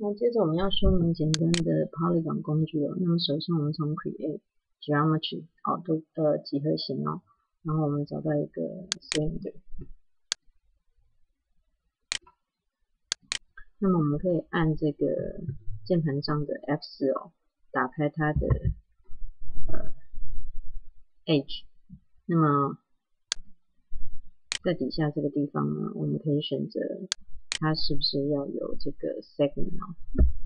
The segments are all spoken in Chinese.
那接着我们要说明简单的 polygon 工具哦。那么首先我们从 create geometry 哦，都呃几何形哦，然后我们找到一个 cylinder。那么我们可以按这个键盘上的 F4 哦，打开它的呃 edge。那么在底下这个地方呢，我们可以选择。它是不是要有这个 segment 啊？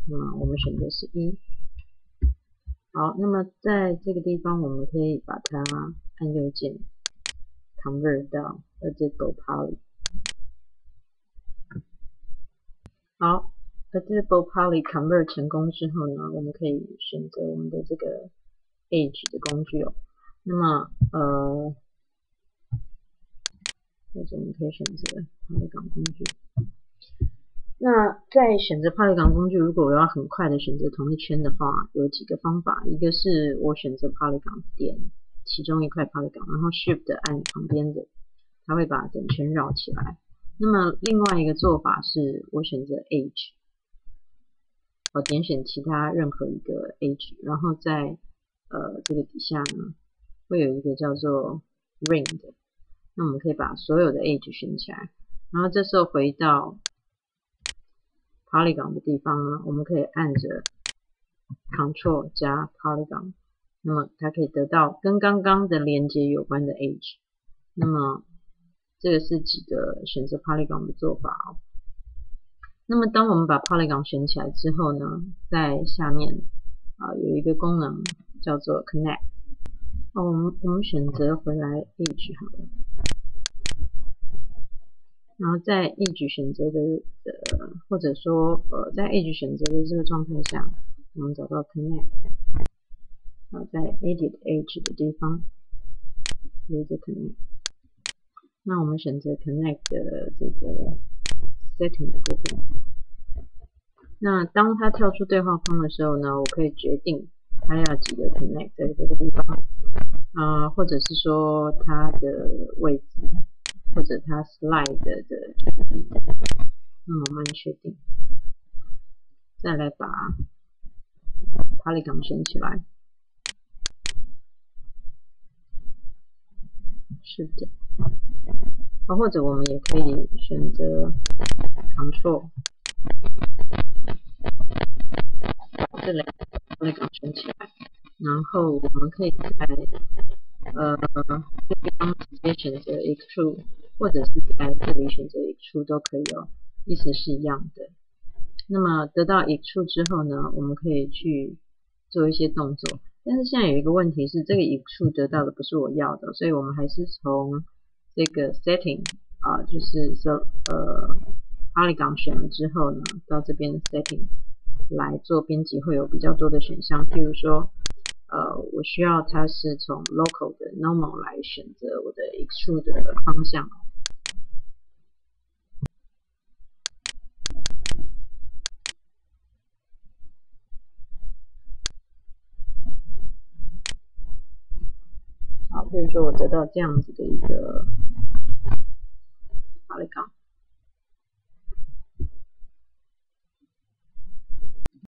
那么我们选择是一。好，那么在这个地方，我们可以把它按右键 convert 到 editable poly。好，editable poly convert 成功之后呢，我们可以选择我们的这个 edge 的工具哦。那么呃，或者我们可以选择 polygon 工具。那在选择 Polygon 工具，如果我要很快的选择同一圈的话，有几个方法。一个是我选择 Polygon 点其中一块 Polygon，然后 Shift 按旁边的，它会把整圈绕起来。那么另外一个做法是我选择 Edge，我点选其他任何一个 Edge，然后在呃这个底下呢，会有一个叫做 Ring 的，那我们可以把所有的 Edge 选起来，然后这时候回到 Polygon 的地方呢，我们可以按着 Ctrl 加 Polygon，那么它可以得到跟刚刚的连接有关的 Edge。那么这个是几个选择 Polygon 的做法哦。那么当我们把 Polygon 选起来之后呢，在下面啊有一个功能叫做 Connect。哦，我们我们选择回来 Edge 好了。然后在 Edge 选择的呃，或者说呃，在 Edge 选择的这个状态下，我们找到 Connect，然后在 Edit Edge 的地方有一个 Connect，那我们选择 Connect 的这个 Setting 的部分。那当它跳出对话框的时候呢，我可以决定它要几个 Connect 在这个地方，啊，或者是说它的位置。或者它 slide 的距离，那我们确定，再来把 polygon 选起来，是的，啊，或者我们也可以选择 Control，这两个那个存起来，然后我们可以在呃这地方直接选择 extra。或者是在这里选择一处都可以哦，意思是一样的。那么得到一处之后呢，我们可以去做一些动作。但是现在有一个问题是，这个一处得到的不是我要的，所以我们还是从这个 setting 啊，就是说呃 polygon 选了之后呢，到这边 setting 来做编辑，会有比较多的选项。譬如说，呃，我需要它是从 local 的 normal 来选择我的 extrude 的方向。比如说，我得到这样子的一个。